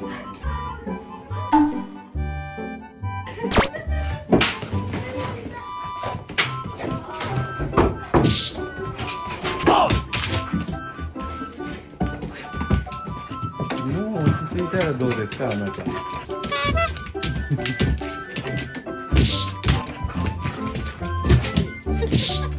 もう落ち着いたらどうですかあなた。